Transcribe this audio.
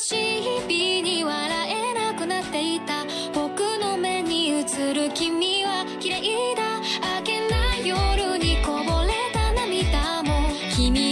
しい日々に笑えなくなっていた。僕の目に映る君は綺麗だ。明けない夜にこぼれた涙も。君